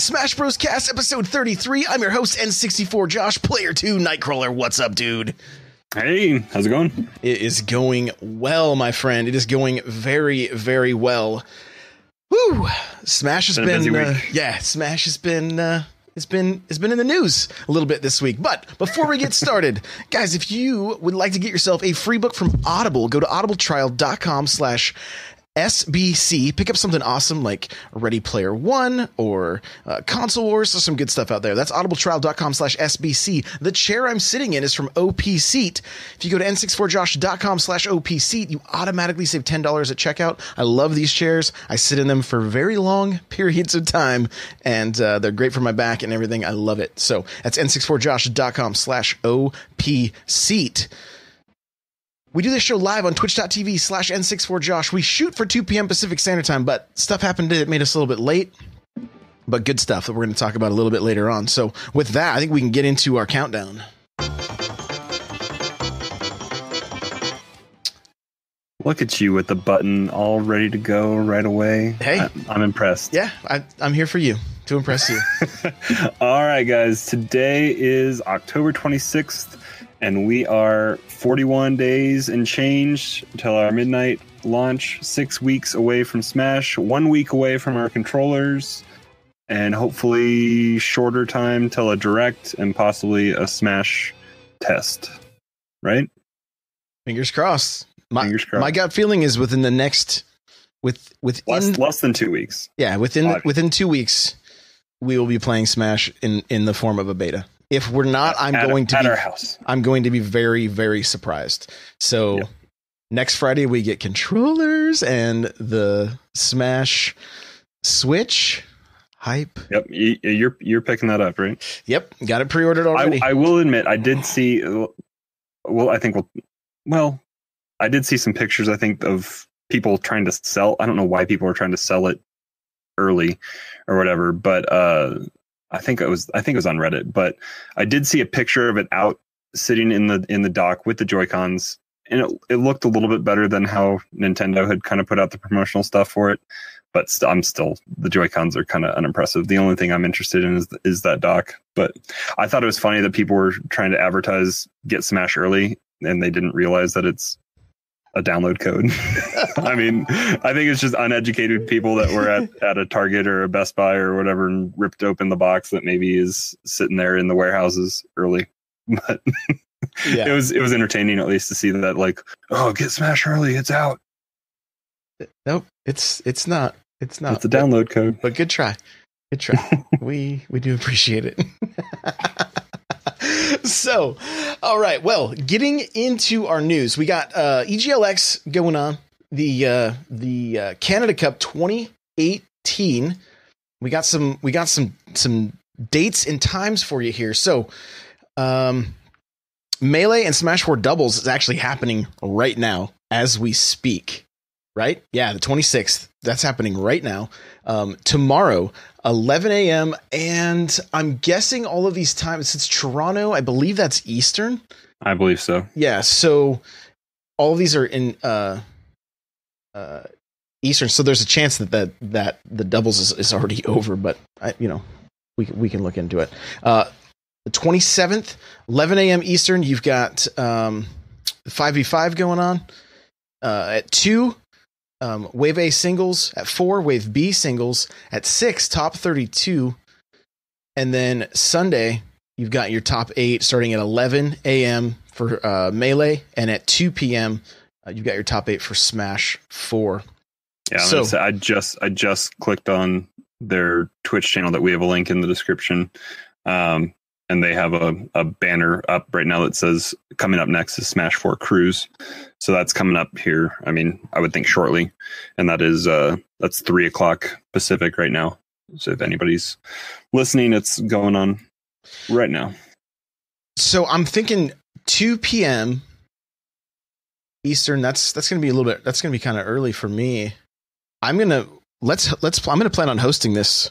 You're listening to the Smash Bros. Cast episode 33. I'm your host, N64 Josh, player 2, NightCrawlr. What's up, dude? Hey, how's it going? It is going well, my friend. It is going very, very well. Woo! Smash has Been been, uh, yeah, Smash has been, uh, it's been it's been in the news a little bit this week. But before we get started, guys, if you would like to get yourself a free book from Audible, go to audibletrial.com slash SBC. Pick up something awesome like Ready Player One or uh, Console Wars. There's some good stuff out there. That's audibletrial.com slash SBC. The chair I'm sitting in is from OP Seat. If you go to n64josh.com slash OP Seat, you automatically save $10 at checkout. I love these chairs. I sit in them for very long periods of time and uh, they're great for my back and everything. I love it. So that's n64josh.com slash OP Seat. We do this show live on twitch.tv slash N64Josh. We shoot for 2 p.m. Pacific Standard Time, but stuff happened that made us a little bit late. But good stuff that we're going to talk about a little bit later on. So, with that, I think we can get into our countdown. Look at you with the button all ready to go right away. Hey. I, I'm impressed. Yeah, I, I'm here for you to impress you. all right, guys. Today is October 26th, and we are 41 days and change until our midnight launch. Six weeks away from Smash, one week away from our controllers, and hopefully shorter time till a direct and possibly a Smash test. Right? Fingers crossed. My, Fingers crossed. my gut feeling is within the next, with within less, less than two weeks. yeah within within two weeks, we will be playing Smash in in the form of a beta. If we're not, I'm At- going to at be our house. I'm going to be very, very surprised. So Yep. next Friday we get controllers and the Smash Switch hype. Yep, you're you're picking that up, right? Yep, got it pre-ordered I, already. I will admit, I did see. Well, I think we'll. Well, I did see some pictures. I think of people trying to sell. I don't know why people are trying to sell it early or whatever, but uh, I think it was. I think it was on Reddit, but I did see a picture of it out sitting in the in the dock with the Joy Cons, and it it looked a little bit better than how Nintendo had kind of put out the promotional stuff for it. But st- I'm still the Joy Cons are kind of unimpressive. The only thing I'm interested in is is that dock. But I thought it was funny that people were trying to advertise get Smash early, and they didn't realize that it's a download code. I mean, I think it's just uneducated people that were at, at a Target or a Best Buy or whatever and ripped open the box that maybe is sitting there in the warehouses early. But it was it was entertaining at least to see that like, oh, get Smash early, it's out. nope, it's it's not. It's not. It's a download code. But good try. Good try. we we do appreciate it. so, all right. Well, getting into our news, we got uh, EGLX going on the uh, the uh, Canada Cup 2018. We got some we got some some dates and times for you here. So, um, Melee and Smash 4 doubles is actually happening right now as we speak. Right? Yeah, the 26th. That's happening right now. Um, tomorrow, 11 a.m. And I'm guessing all of these times, since Toronto. I believe that's Eastern. I believe so. Yeah. So all of these are in uh, uh, Eastern. So there's a chance that that, that the doubles is, is already over, but I, you know, we, we can look into it. Uh, the 27th, 11 a.m. Eastern, you've got um, 5v5 going on. Uh, at 2, um, Wave A singles. At 4, Wave B singles. At 6, top 32. And then Sunday, you've got your top 8 starting at 11 a.m. for uh, Melee. And at 2 p.m., uh, you've got your top 8 for Smash 4. Yeah, So- say, I just I just clicked on their Twitch channel that we have a link in the description, um, and they have a, a banner up right now that says coming up next is Smash Four Crews, so that's coming up here. I mean, I would think shortly, and that is uh that's three o'clock Pacific right now. So if anybody's listening, it's going on right now. So I'm thinking 2 p.m. Eastern. That's that's gonna be a little bit. That's gonna be kind of early for me. I'm gonna let's let's. I'm gonna plan on hosting this,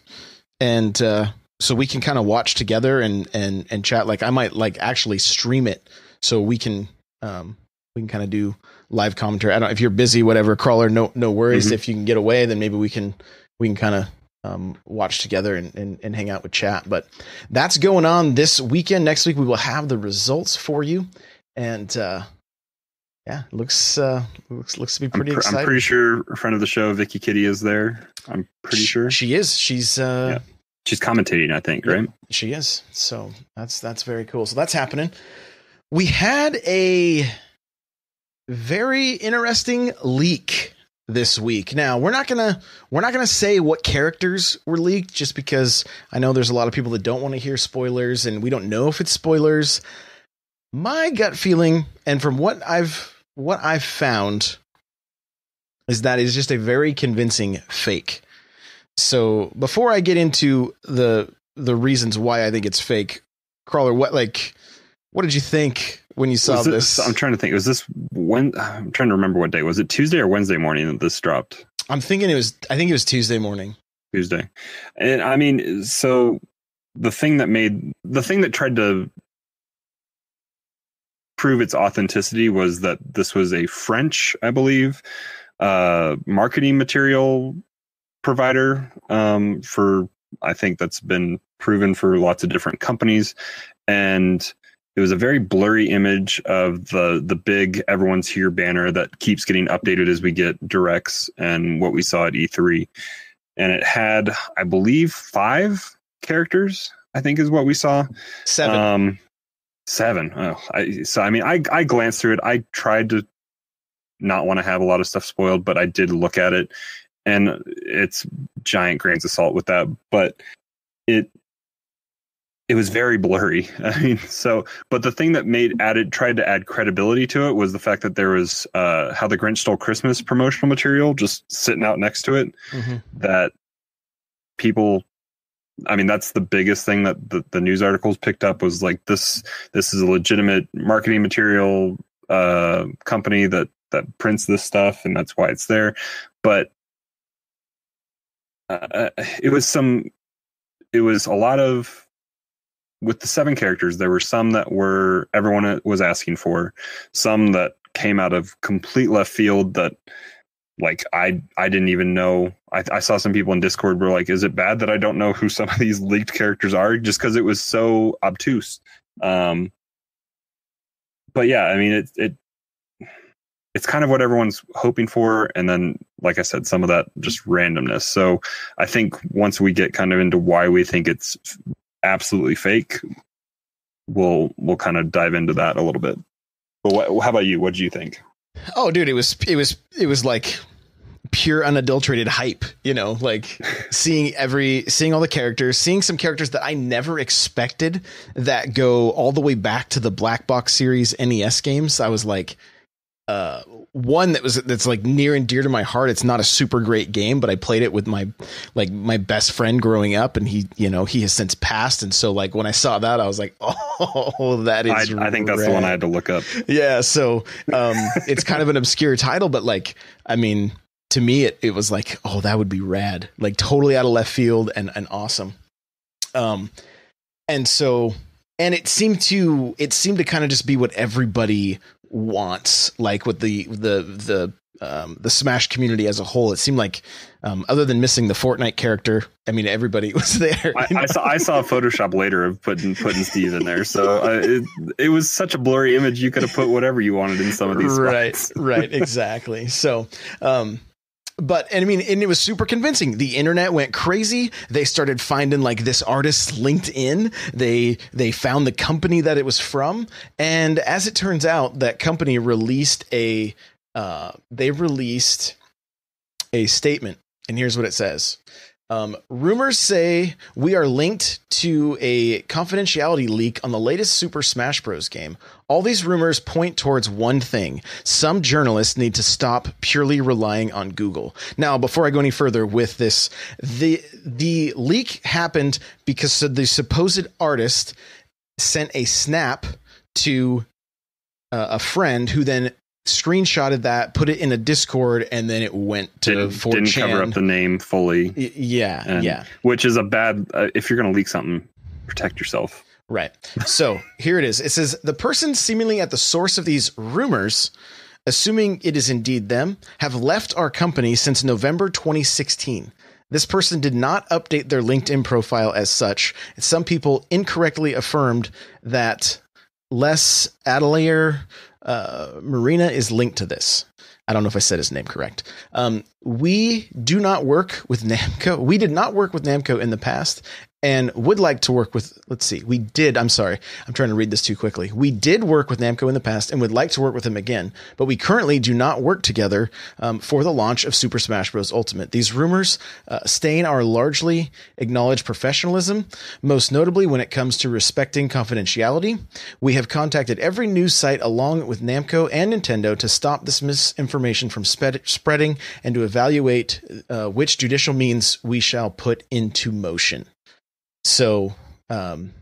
and uh, so we can kind of watch together and and and chat. Like I might like actually stream it so we can um we can kind of do live commentary. I don't if you're busy, whatever. Crawler, no no worries. Mhm. If you can get away, then maybe we can we can kind of um, watch together and, and, and hang out with chat. But that's going on this weekend. Next week we will have the results for you, and uh, yeah, looks uh, looks looks to be pretty I'm, pr- exciting. I'm pretty sure a friend of the show, VikkiKitty, is there. I'm pretty She- sure she is. She's uh, Yeah. She's commentating. I think right. She is. So that's that's very cool. So that's happening. We had a very interesting leak this week. Now, we're not going to we're not going to say what characters were leaked just because I know there's a lot of people that don't want to hear spoilers and we don't know if it's spoilers. My gut feeling and from what I've what I've found is that it's just a very convincing fake. So, before I get into the the reasons why I think it's fake. Crawler, what like what did you think when you saw Was this? I'm trying to think. Was this when? I'm trying to remember what day was it? Tuesday or Wednesday morning that this dropped? I'm thinking it was I think it was Tuesday morning. Tuesday. And I mean, so the thing that made the thing that tried to prove its authenticity was that this was a French, I believe, uh, marketing material provider um, for. I think that's been proven for lots of different companies, and it was a very blurry image of the the big "Everyone's Here" banner that keeps getting updated as we get directs and what we saw at E3 and it had, I believe, five characters. I think is what we saw. Seven. Um, seven. Oh, I, so I mean, I I glanced through it. I tried to not want to have a lot of stuff spoiled, but I did look at it, and it's giant grains of salt with that. But it it was very blurry. I mean, so but the thing that made added tried to add credibility to it was the fact that there was uh how the Grinch stole Christmas promotional material just sitting out next to it Mhm. that people I mean that's the biggest thing that the, the news articles picked up was like this this is a legitimate marketing material uh company that that prints this stuff and that's why it's there but uh, it was some it was a lot of with the seven characters there were some that were everyone was asking for some that came out of complete left field that like i i didn't even know. I, I saw some people in discord were like is it bad that i don't know who some of these leaked characters are? Just because it was so obtuse. Um but yeah i mean it it it's kind of what everyone's hoping for and then like i said some of that just randomness so i think once we get kind of into why we think it's absolutely fake we'll we'll kind of dive into that a little bit but what, how about you what do you think Oh, dude, it was it was it was like pure unadulterated hype. You know, like seeing every seeing all the characters, seeing some characters that I never expected that go all the way back to the Black Box series NES games. I was like, uh, one that was that's like near and dear to my heart. It's not a super great game, but I played it with my like my best friend growing up, and he you know he has since passed, and so like when I saw that, I was like, oh, that is. I, I think that's the one I had to look up. yeah so um it's kind of an obscure title but like i mean to me it, it was like oh that would be rad like totally out of left field and and awesome um and so and it seemed to it seemed to kind of just be what everybody wants like with the the the um, the Smash community as a whole, it seemed like, um, other than missing the Fortnite character, I mean, everybody was there. I. I saw I saw a Photoshop later of putting putting Steve in there, so uh, it, it was such a blurry image. You could have put whatever you wanted in some of these. right spots. right exactly so um but and I mean, and it was super convincing. The internet went crazy. They started finding like this artist's LinkedIn. They they found the company that it was from, and as it turns out, that company released a uh, they released a statement, and here's what it says. Um, rumors say we are linked to a confidentiality leak on the latest Super Smash Bros. game. All these rumors point towards one thing. Some journalists need to stop purely relying on Google. Now, before I go any further with this, the the leak happened because the supposed artist sent a snap to uh, a friend who then screenshotted that, put it in a Discord, and then it went to Didn't, 4chan. didn't cover up the name fully, Y- yeah, And- yeah. which is a bad. Uh, if you're going to leak something, protect yourself. Right. So here it is. It says the person seemingly at the source of these rumors, assuming it is indeed them, have left our company since November 2016. This person did not update their LinkedIn profile as such. Some people incorrectly affirmed that Les Adelaire uh, Marina is linked to this. I don't know if I said his name correct. Um, we do not work with Namco. We did not work with Namco in the past, and would like to work with let's see we did i'm sorry i'm trying to read this too quickly. We did work with namco in the past and would like to work with them again but we currently do not work together um, for the launch of super smash bros. Ultimate. These rumors uh, stain our largely acknowledged professionalism most notably when it comes to respecting confidentiality. We have contacted every news site along with namco and nintendo to stop this misinformation from spe- spreading and to evaluate uh, which judicial means we shall put into motion so, um,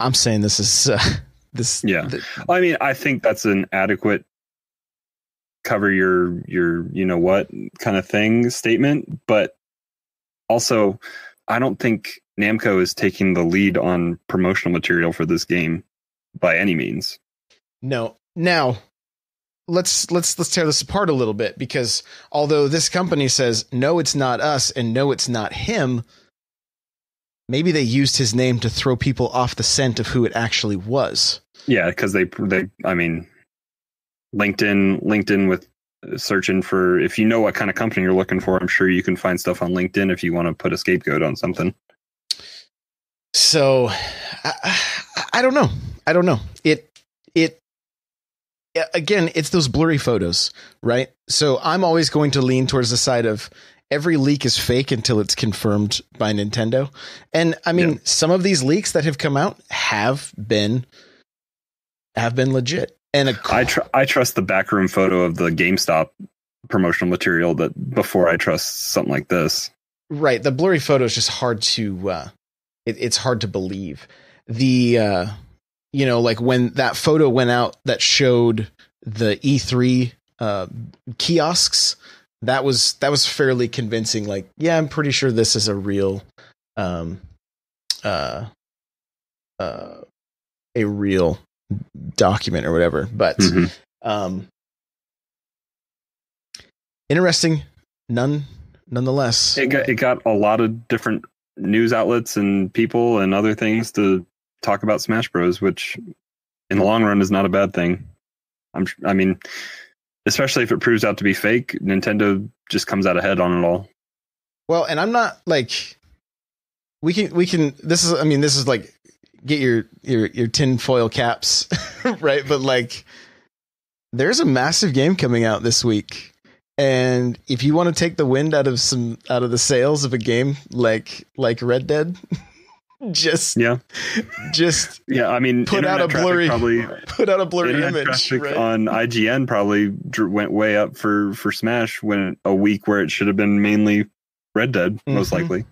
I'm saying this is uh, this. Yeah, the, I mean, I think that's an adequate cover your your you know what kind of thing statement, but also, I don't think Namco is taking the lead on promotional material for this game by any means. No. Now, let's let's let's tear this apart a little bit because although this company says no it's not us and no it's not him maybe they used his name to throw people off the scent of who it actually was. Yeah because they they i mean linkedin linkedin with uh, searching for if you know what kind of company you're looking for i'm sure you can find stuff on linkedin if you want to put a scapegoat on something. So I, I don't know. I don't know. It it again, it's those blurry photos, right? So I'm always going to lean towards the side of every leak is fake until it's confirmed by Nintendo. And I mean, yeah. some of these leaks that have come out have been have been legit. And a, I tr- I trust the backroom photo of the GameStop promotional material that before I trust something like this. Right, the blurry photo is just hard to uh it, it's hard to believe. The uh you know, like when that photo went out that showed the E3 uh, kiosks, that was that was fairly convincing. Like, yeah, I'm pretty sure this is a real, um, uh, uh, a real document or whatever. But, mm-hmm. um, interesting, none, nonetheless. It got it got a lot of different news outlets and people and other things to talk about Smash Bros, which in the long run is not a bad thing. I'm, I mean, especially if it proves out to be fake, Nintendo just comes out ahead on it all. Well, and I'm not like we can we can. This is I mean this is like get your your your tin foil caps right, but like there's a massive game coming out this week. And if you want to take the wind out of some out of the sails of a game like like Red Dead, just yeah just yeah i mean put out a blurry probably put out a blurry image right? on ign probably went way up for for smash when a week where it should have been mainly red dead mm-hmm. most likely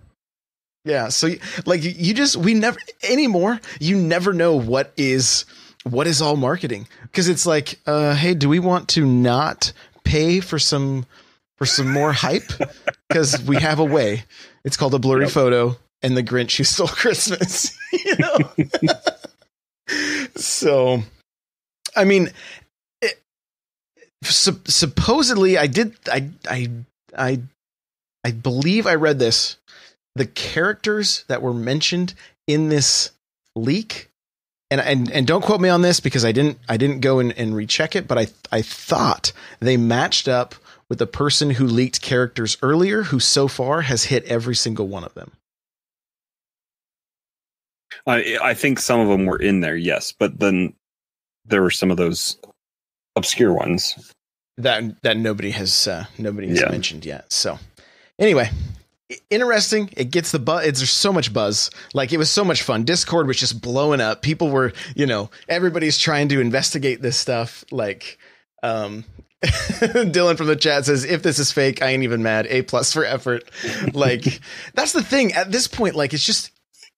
yeah so like you just we never anymore you never know what is what is all marketing because it's like uh hey do we want to not pay for some for some more hype because we have a way it's called a blurry yep. photo and the Grinch who stole Christmas. you know. so, I mean, it, su- supposedly, I did. I I I I believe I read this. The characters that were mentioned in this leak, and and and don't quote me on this because I didn't I didn't go and, and recheck it, but I I thought they matched up with the person who leaked characters earlier, who so far has hit every single one of them. I I think some of them were in there, yes, but then there were some of those obscure ones that that nobody has uh, nobody has yeah. mentioned yet. So anyway, interesting. It gets the buzz. There's so much buzz. Like it was so much fun. Discord was just blowing up. People were, you know, everybody's trying to investigate this stuff. Like, um, Dylan from the chat says, "If this is fake, I ain't even mad. A plus for effort." Like that's the thing. At this point, like it's just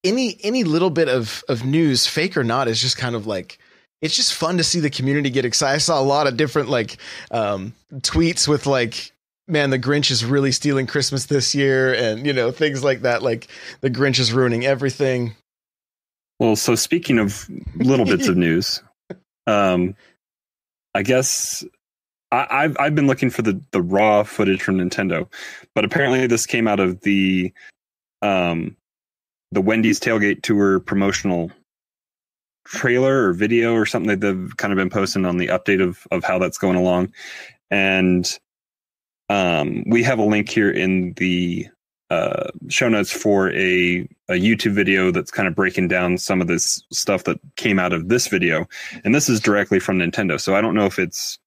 any any little bit of of news, fake or not, is just kind of like it's just fun to see the community get excited. I saw a lot of different like um, tweets with like, man, the Grinch is really stealing Christmas this year, and you know things like that. Like the Grinch is ruining everything. Well, so speaking of little bits of news, um, I guess I, I've I've been looking for the the raw footage from Nintendo, but apparently this came out of the um the Wendy's tailgate tour promotional trailer or video or something that they've kind of been posting on the update of of how that's going along, and um we have a link here in the uh, show notes for a, a YouTube video that's kind of breaking down some of this stuff that came out of this video. And this is directly from Nintendo. So I don't know if it's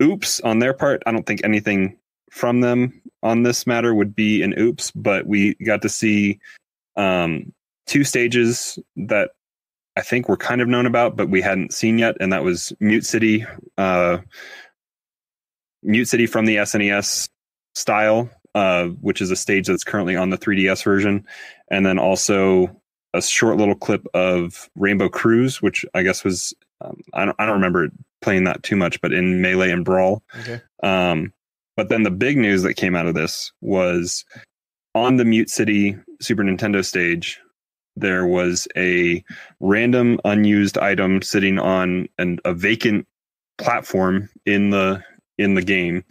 oops on their part. I don't think anything from them on this matter would be an oops, but we got to see um, two stages that I think were kind of known about, but we hadn't seen yet. And that was Mute City, uh, Mute City from the SNES style uh, which is a stage that's currently on the 3DS version, and then also a short little clip of Rainbow Cruise, which I guess was um, I don't I don't remember playing that too much, but in Melee and Brawl. Okay. Um, but then the big news that came out of this was on the Mute City Super Nintendo stage, there was a random unused item sitting on an, a vacant platform in the in the game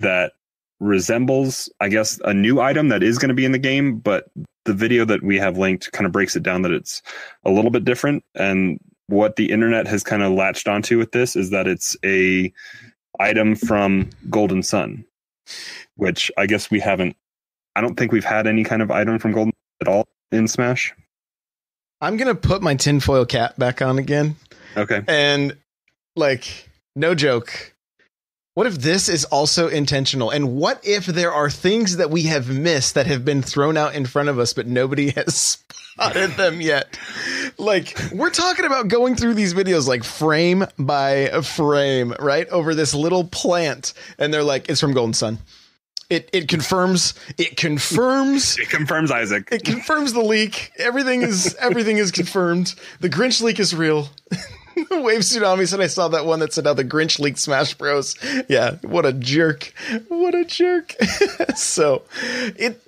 that resembles, I guess, a new item that is going to be in the game, but the video that we have linked kind of breaks it down that it's a little bit different. And what the internet has kind of latched onto with this is that it's a item from Golden Sun, which I guess we haven't. I don't think we've had any kind of item from Golden at all in Smash. I'm gonna put my tinfoil cap back on again. Okay. And like, no joke. What if this is also intentional? And what if there are things that we have missed that have been thrown out in front of us, but nobody has spotted them yet? Like, we're talking about going through these videos like frame by frame, right? Over this little plant. And they're like, it's from Golden Sun. It, it confirms it confirms It confirms Isaac. it confirms the leak. Everything is everything is confirmed. The Grinch leak is real. Wave Tsunami said I saw that one that said how the Grinch leaked Smash Bros. Yeah, what a jerk. What a jerk. so it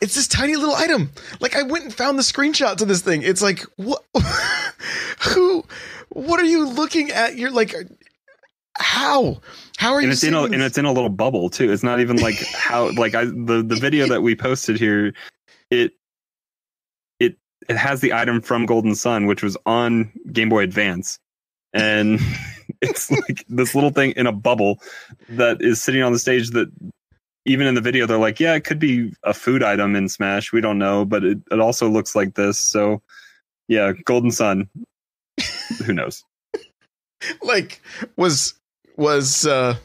it's this tiny little item. Like I went and found the screenshot to this thing. It's like what who what are you looking at? You're like how? How are and you it's in a, and it's in a little bubble too. It's not even like how like I the the video that we posted here. It it it has the item from Golden Sun, which was on Game Boy Advance, and it's like this little thing in a bubble that is sitting on the stage. That even in the video, they're like, yeah, it could be a food item in Smash. We don't know, but it it also looks like this. So yeah, Golden Sun. Who knows? like was was uh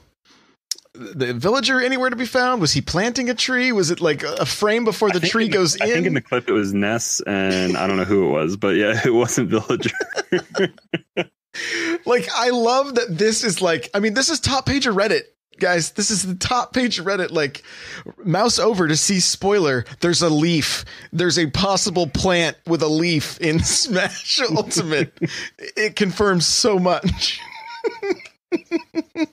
the villager anywhere to be found? Was he planting a tree? Was it like a frame before the tree goes in? I think in the clip it was Ness, and I don't know who it was, but yeah, it wasn't Villager. like I love that this is like I mean this is top page of Reddit. Guys, this is the top page of Reddit. Like, mouse over to see spoiler. There's a leaf. There's a possible plant with a leaf in Smash Ultimate. it confirms so much.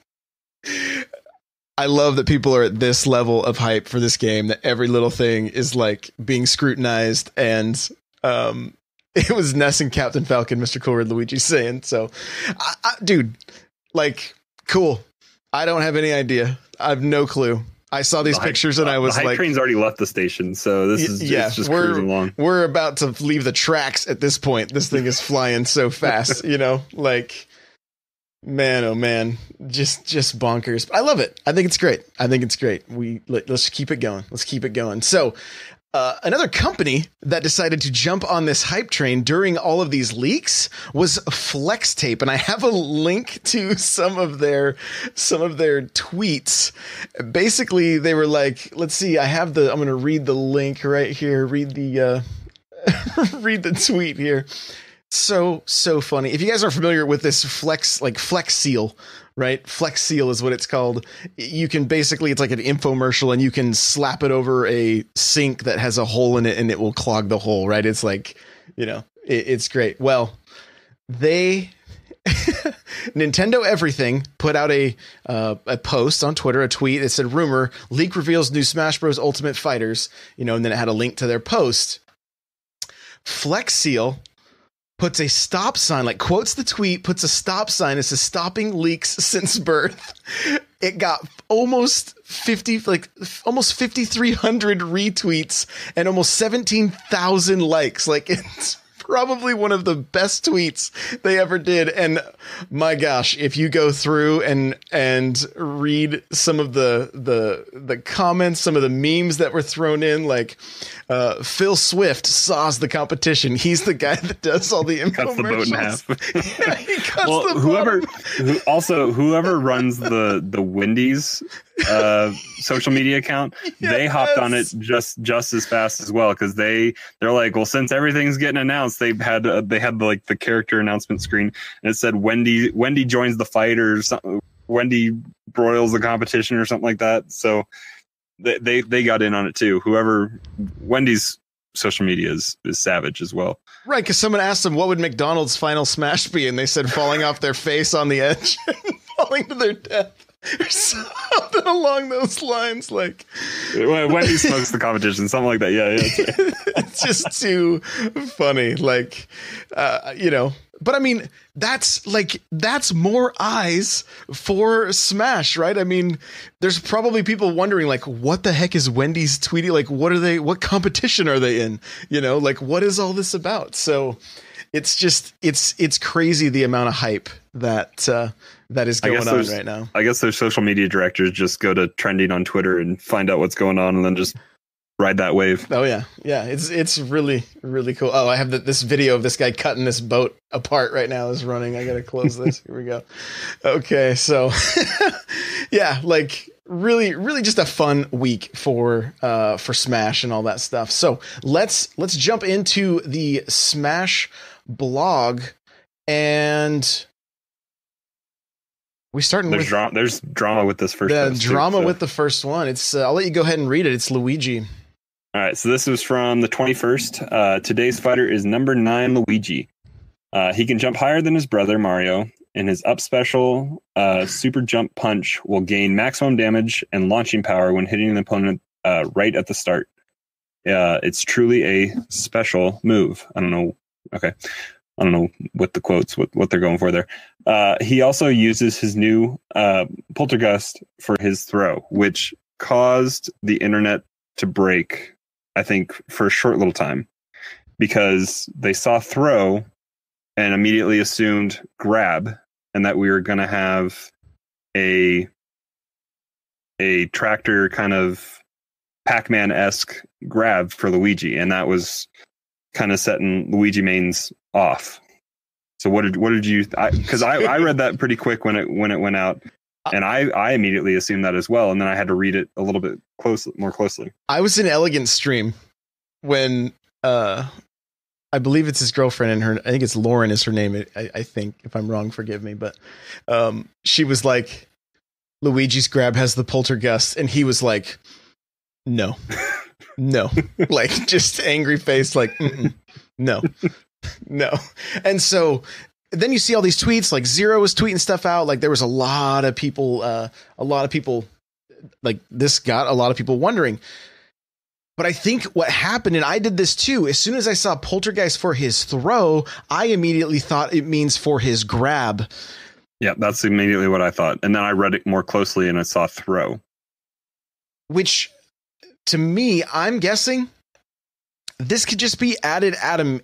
I love that people are at this level of hype for this game that every little thing is like being scrutinized and um it was Ness and Captain Falcon, Mr. Cool Red Luigi saying. So, I, I, dude, like, cool. I don't have any idea. I have no clue. I saw these The hype- pictures and I was like the hype like, train's already left the station, so this is yeah, just we're- cruising along. we're about to leave the tracks at this point. This thing is flying so fast, you know, like man, oh man, just just bonkers. I love it. I think it's great. I think it's great. We let, us keep it going. Let's keep it going. So. Uh, another company that decided to jump on this hype train during all of these leaks was Flex Tape, and I have a link to some of their some of their tweets. Basically, they were like, "Let's see, I have the. I'm going to read the link right here. Read the uh, read the tweet here. So so funny. If you guys are familiar with this Flex like Flex Seal, right? Flex Seal is what it's called. You can basically it's like an infomercial and you can slap it over a sink that has a hole in it and it will clog the hole, right? It's like, you know, it, it's great. Well, they Nintendo Everything put out a uh, a post on Twitter, a tweet. It said, "Rumor leak reveals new Smash Bros. Ultimate Fighters." You know, and then it had a link to their post. Flex Seal puts a stop sign, like quotes the tweet, puts a stop sign. It says stopping leaks since birth. It got almost 50, like almost 5,300 retweets and almost 17,000 likes. Like it's probably one of the best tweets they ever did. And my gosh, if you go through and and read some of the the the comments, some of the memes that were thrown in, like uh, Phil Swift saws the competition. He's the guy that does all the cuts the boat in half. yeah, he cuts well, the whoever who, also whoever runs the the Wendy's uh, social media account, they hopped on it just just as fast as well because they they're like, well, since everything's getting announced, they had uh, they had like the character announcement screen and it said Wendy Wendy joins the fight or something. Wendy broils the competition or something like that. So they they, they got in on it too. Whoever Wendy's social media is is savage as well. Right, because someone asked them what would McDonald's final smash be, and they said falling off their face on the edge, falling to their death, or something along those lines. Like Wendy smokes the competition, something like that. Yeah, yeah. it's just too funny. Like, uh, you know. But I mean, that's like that's more eyes for Smash, right? I mean, there's probably people wondering, like, what the heck is Wendy's tweeting? Like, what are they? What competition are they in? You know, like, what is all this about? So, it's just it's it's crazy the amount of hype that uh, that is going on right now. I guess those social media directors just go to trending on Twitter and find out what's going on, and then just ride that wave. Oh yeah, yeah. It's it's really really cool. Oh, I have the, this video of this guy cutting this boat apart right now. Is running. I gotta close this. Here we go. Okay, so yeah, like really really just a fun week for uh for Smash and all that stuff. So let's let's jump into the Smash blog and we starting There's with drama. There's drama with this first. the post, too, drama so- with the first one. It's uh, I'll let you go ahead and read it. It's Luigi. All right, so this was from the 21st. Uh, today's fighter is number nine, Luigi. Uh, he can jump higher than his brother Mario, and his up special uh, super jump punch will gain maximum damage and launching power when hitting an opponent uh, right at the start. Uh, it's truly a special move. I don't know. Okay. I don't know what the quotes, what, what they're going for there. Uh, he also uses his new poltergust for his throw, which caused the internet to break I think, for a short little time because they saw throw and immediately assumed grab and that we were going to have a a tractor kind of Pac-Man esque grab for Luigi, and that was kind of setting Luigi mains off. So what did what did you? Because I, I read that pretty quick when it when it went out, and I I immediately assumed that as well, and then I had to read it a little bit close more closely. I was in Elegant Stream when uh I believe it's his girlfriend and her I think it's Lauren is her name I, I think if I'm wrong forgive me but um she was like Luigi's grab has the poltergeist, and he was like no no like just angry face like no no and so then you see all these tweets like zero was tweeting stuff out like there was a lot of people uh a lot of people like this got a lot of people wondering but I think what happened, and I did this too, as soon as I saw Poltergeist for his throw, I immediately thought it means for his grab. Yeah, that's immediately what I thought. And then I read it more closely and I saw throw. Which to me, I'm guessing this could just be added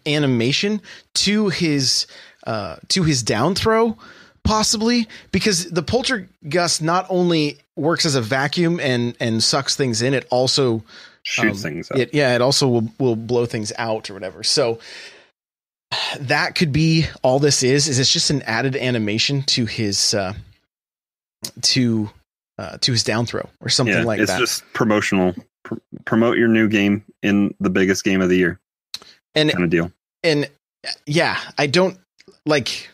animation to his uh to his down throw, possibly, because the poltergust not only works as a vacuum and and sucks things in, it also Shoots Um, things up. It, yeah, it also will, will blow things out or whatever. So that could be all this is. Is it's just an added animation to his uh, to uh, to his down throw or something yeah, like it's that. It's just promotional. Pr- promote your new game in the biggest game of the year and kind of deal. and yeah, I don't like.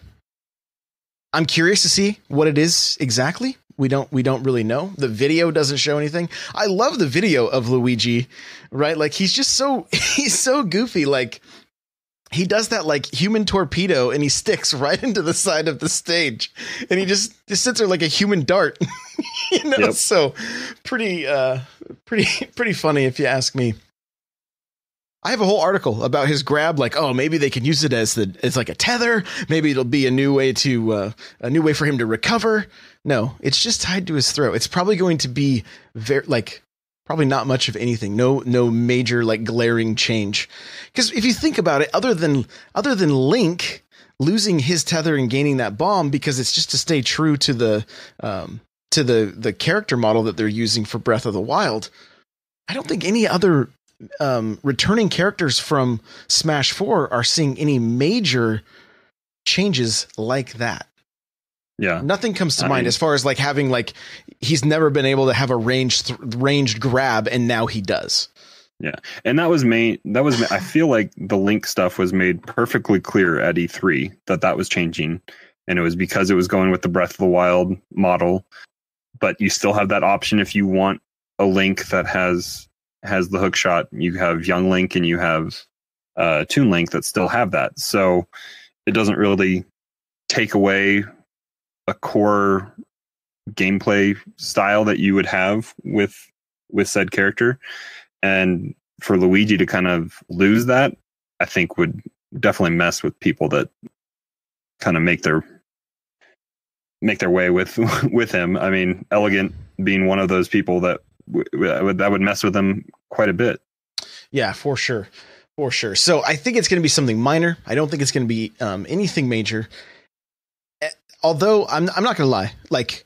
I'm curious to see what it is exactly. We don't we don't really know. The video doesn't show anything. I love the video of Luigi, right? Like he's just so he's so goofy. Like he does that like human torpedo and he sticks right into the side of the stage and he just just sits there like a human dart. you know, Yep. so pretty uh pretty pretty funny if you ask me. I have a whole article about his grab. Like, oh, maybe they can use it as the as like a tether. Maybe it'll be a new way to uh, a new way for him to recover. No, it's just tied to his throat. It's probably going to be very like probably not much of anything. No, no major like glaring change. Because if you think about it, other than other than Link losing his tether and gaining that bomb, because it's just to stay true to the um, to the the character model that they're using for Breath of the Wild. I don't think any other um, returning characters from Smash 4 are seeing any major changes like that. Yeah. Nothing comes to I mind mean- as far as like having like he's never been able to have a ranged th- ranged grab and now he does. Yeah. And that was main. That was. I feel like the link stuff was made perfectly clear at E3 that that was changing, and it was because it was going with the Breath of the Wild model. But you still have that option if you want a link that has has the hook shot. You have Young Link and you have uh, Toon Link that still have that. So it doesn't really take away a core gameplay style that you would have with with said character and for Luigi to kind of lose that, I think would definitely mess with people that kind of make their make their way with with him. I mean, elegant being one of those people that would that would mess with them quite a bit. Yeah, for sure. For sure. So I think it's going to be something minor. I don't think it's going to be um, anything major. Although I'm I'm not going to lie. Like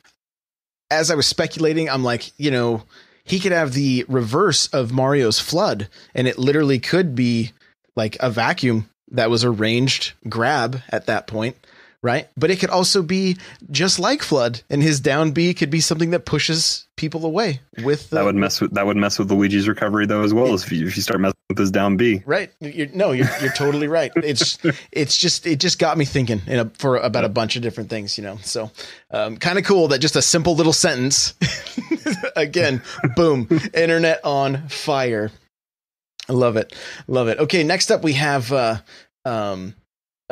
as I was speculating, I'm like, you know, he could have the reverse of Mario's flood and it literally could be like a vacuum that was arranged grab at that point, right? But it could also be just like flood and his down B could be something that pushes people away with the, That would mess with that would mess with Luigi's recovery though as well as if you, if you start messing with his down B. Right. You're, no, you're, you're totally right. It's it's just it just got me thinking in a, for about a bunch of different things, you know. So, um, kind of cool that just a simple little sentence, again, boom, internet on fire. I love it, love it. Okay, next up we have uh, um,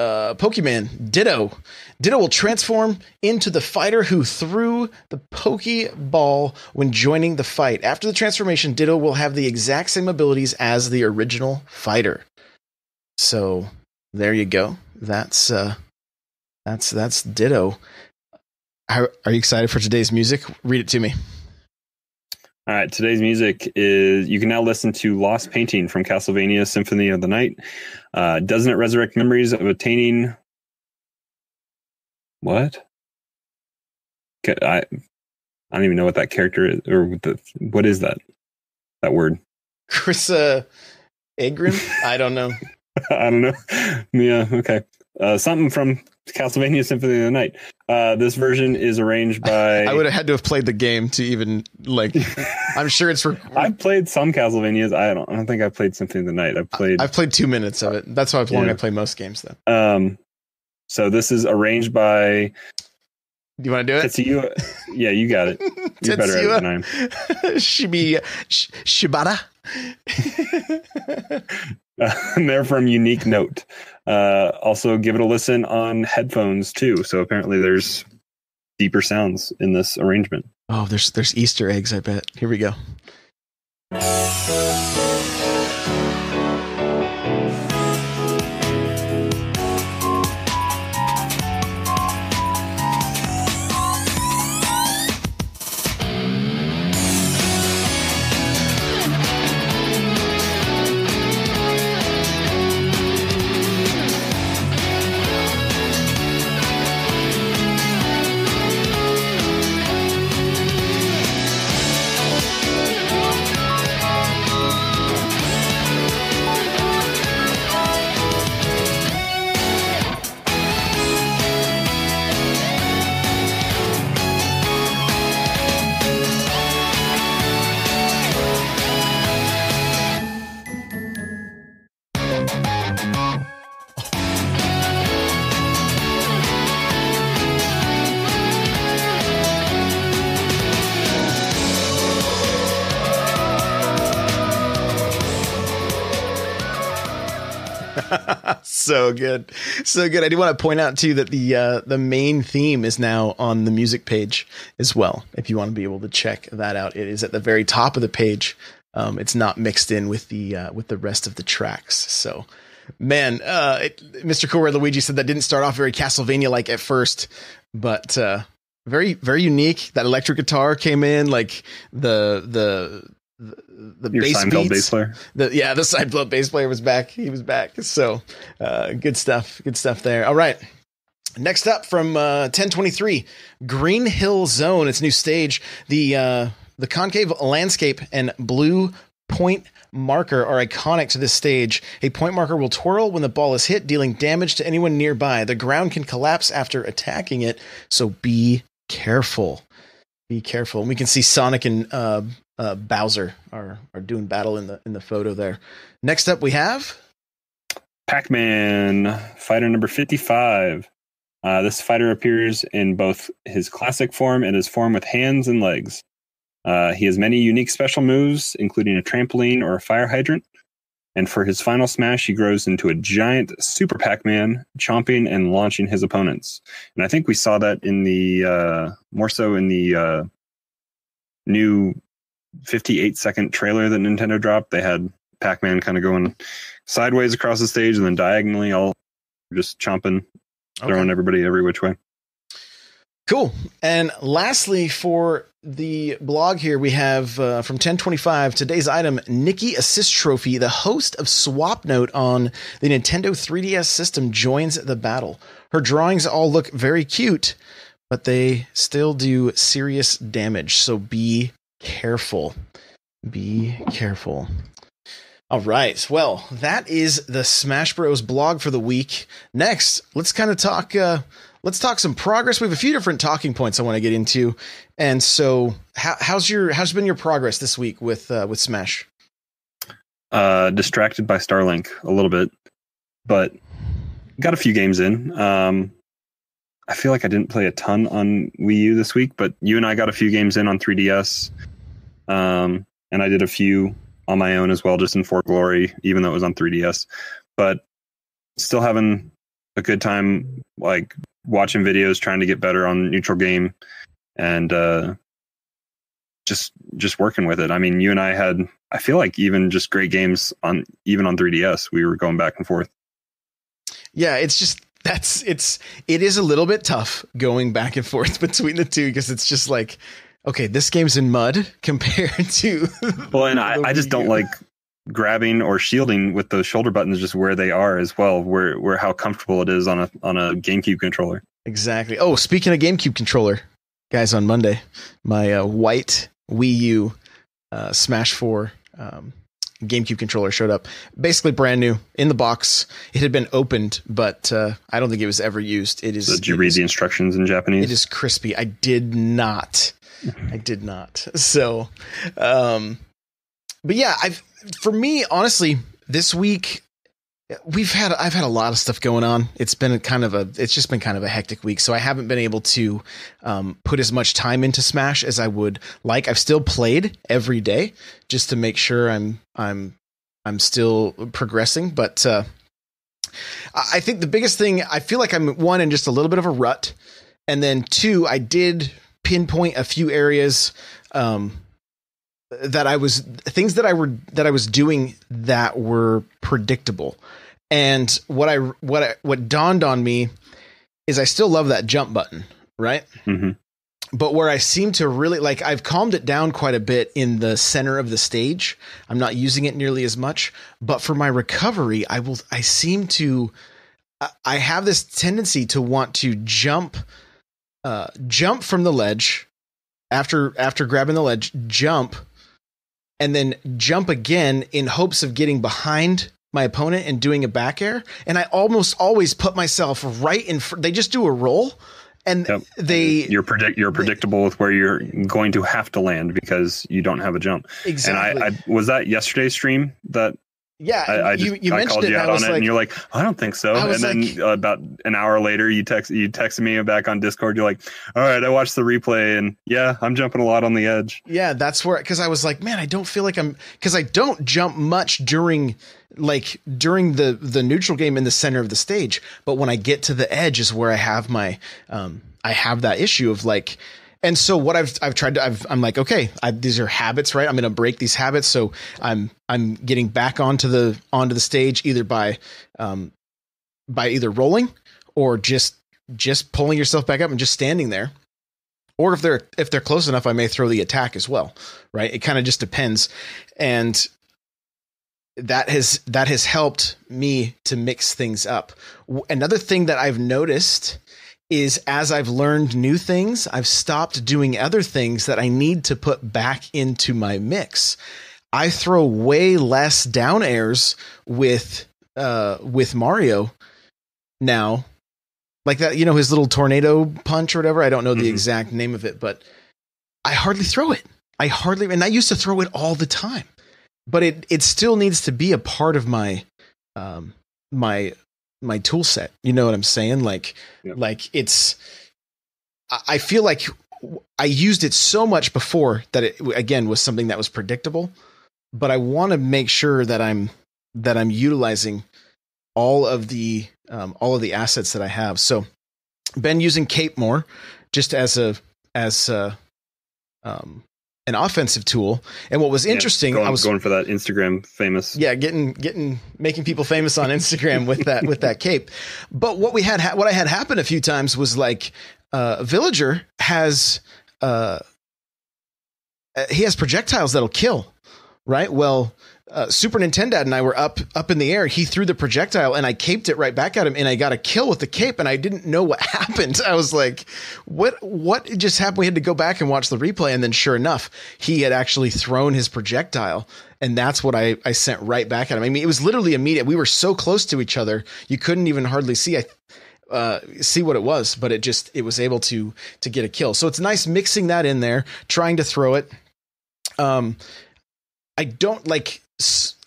uh, Pokemon Ditto. Ditto will transform into the fighter who threw the Pokeball when joining the fight. After the transformation, Ditto will have the exact same abilities as the original fighter. So there you go. That's uh, that's that's Ditto. Are, are you excited for today's music? Read it to me. All right, today's music is you can now listen to Lost Painting from Castlevania Symphony of the Night. Uh, doesn't it resurrect memories of attaining what? I I don't even know what that character is or what the what is that that word? Crissaegrim? I don't know. I don't know. Yeah, okay. Uh, something from Castlevania Symphony of the Night. Uh, this version is arranged by. I would have had to have played the game to even like. I'm sure it's for. I've played some Castlevanias. I don't. I don't think I played Symphony of the Night. I've played. I've played two minutes of it. That's how long Yeah. I play most games. Though. Um, so this is arranged by Do you want to do it? Tetsuya. Yeah, you got it. You're better at it than I am. Shibi Sh- Shibata. Uh, and they're from Unique Note. Uh, also, give it a listen on headphones too. So apparently, there's deeper sounds in this arrangement. oh, there's there's Easter eggs. I bet. Here we go. So good, so good. I do want to point out too that the uh, the main theme is now on the music page as well. If you want to be able to check that out, it is at the very top of the page. um, it's not mixed in with the uh, with the rest of the tracks. So, man, uh, it, Mr. Cool Red Luigi said that didn't start off very Castlevania like at first, but uh, very very unique. That electric guitar came in, like the the the, the Your bass Seinfeld beats. bass player. The, yeah, the Seinfeld bass player was back. He was back. So, uh, good stuff. Good stuff there. All right. Next up from uh, 1023, Green Hill Zone. Its new stage. The uh, the concave landscape and blue point marker are iconic to this stage. A point marker will twirl when the ball is hit, dealing damage to anyone nearby. The ground can collapse after attacking it, so be careful. Be careful. And we can see Sonic and uh, uh, Bowser are are doing battle in the in the photo there. Next up, we have Pac-Man fighter number 55. Uh, this fighter appears in both his classic form and his form with hands and legs. Uh, he has many unique special moves, including a trampoline or a fire hydrant. And for his final smash, he grows into a giant Super Pac-Man, chomping and launching his opponents. And I think we saw that in the uh, more so in the uh, new 58 second trailer that Nintendo dropped. They had Pac-Man kind of going sideways across the stage and then diagonally, all just chomping, throwing Okay. everybody every which way. Cool. And lastly, for the blog here, we have uh, from 1025 today's item Nikki Assist Trophy. The host of Swapnote on the Nintendo 3DS system joins the battle. Her drawings all look very cute, but they still do serious damage. So be careful. Be careful. All right. Well, that is the Smash Bros blog for the week. Next, let's kind of talk uh let's talk some progress. We have a few different talking points I want to get into. And so, how, how's your how's been your progress this week with uh, with Smash? Uh, distracted by Starlink a little bit, but got a few games in. Um, I feel like I didn't play a ton on Wii U this week, but you and I got a few games in on 3DS. Um, and I did a few on my own as well, just in For Glory, even though it was on 3DS. But still having a good time, like watching videos, trying to get better on neutral game, and uh, just just working with it. I mean, you and I had, I feel like even just great games on even on 3DS. We were going back and forth. Yeah, it's just that's it's it is a little bit tough going back and forth between the two because it's just like okay, this game's in mud compared to Well, and I, I just don't like grabbing or shielding with those shoulder buttons just where they are as well, where where how comfortable it is on a on a GameCube controller. Exactly. Oh, speaking of GameCube controller, guys, on Monday, my uh, white Wii U uh, Smash 4 um, GameCube controller showed up. Basically brand new in the box. It had been opened, but uh, I don't think it was ever used. It is. So did you read is- the instructions in Japanese? It is crispy. I did not. I did not. So, um, but yeah, I've for me honestly this week we've had I've had a lot of stuff going on. It's been kind of a it's just been kind of a hectic week, so I haven't been able to um, put as much time into Smash as I would like. I've still played every day just to make sure I'm I'm I'm still progressing, but uh, I think the biggest thing I feel like I'm one in just a little bit of a rut, and then two I did pinpoint a few areas um, that I was things that I were that I was doing that were predictable. And what I what I, what dawned on me is I still love that jump button, right? Mhm. But where I seem to really like I've calmed it down quite a bit in the center of the stage. I'm not using it nearly as much, but for my recovery, I will I seem to I have this tendency to want to jump uh jump from the ledge after after grabbing the ledge, jump and then jump again in hopes of getting behind my opponent and doing a back air. And I almost always put myself right in front. They just do a roll and Yep. they you're predict you're predictable with where you're going to have to land because you don't have a jump. exactly. And I, I was that yesterday's stream that yeah, I, I just you, you I mentioned called it. you out on it, like, and you're like, I don't think so. And then like- uh, about an hour later, you text you texted me back on Discord. You're like, All right, I watched the replay, and yeah, I'm jumping a lot on the edge. Yeah, that's where because I was like, man, I don't feel like I'm because I don't jump much during like during the the neutral game in the center of the stage, but when I get to the edge is where I have my um I have that issue of like and so what I've I've tried to I've, I'm like okay I, these are habits right? I'm going to break these habits. So I'm I'm getting back onto the onto the stage either by um by either rolling or just just pulling yourself back up and just standing there. Or if they're if they're close enough I may throw the attack as well right? It kind of just depends. And that has that has helped me to mix things up. Another thing that I've noticed is as I've learned new things, I've stopped doing other things that I need to put back into my mix. I throw way less down airs with uh with Mario now. Like that, you know, his little tornado punch or whatever. I don't know the Mhm. exact name of it, but I hardly throw it. I hardly and I used to throw it all the time. But it it still needs to be a part of my um my my tool set. You know what I'm saying? Like Yep. like it's I- I feel like I used it so much before that it again was something that was predictable, but I want to make sure that I'm that I'm utilizing all of the um, all of the assets that I have. So been using Cape more just as a as a, um, an offensive tool. And what was Yeah, interesting, going, I was going for that Instagram famous. yeah, getting getting making people famous on Instagram with that with that cape. But what we had ha- what I had happen a few times was like uh villager has uh uh, he has projectiles that'll kill, right? Well, uh, Super Nintendo and I were up up in the air. He threw the projectile and I caped it right back at him, and I got a kill with the cape. And I didn't know what happened. I was like, "What? What just happened?" We had to go back and watch the replay, and then sure enough, he had actually thrown his projectile, and that's what I I sent right back at him. I mean, it was literally immediate. We were so close to each other, you couldn't even hardly see. I uh, see what it was, but it just it was able to to get a kill. So it's nice mixing that in there, trying to throw it. Um, I don't like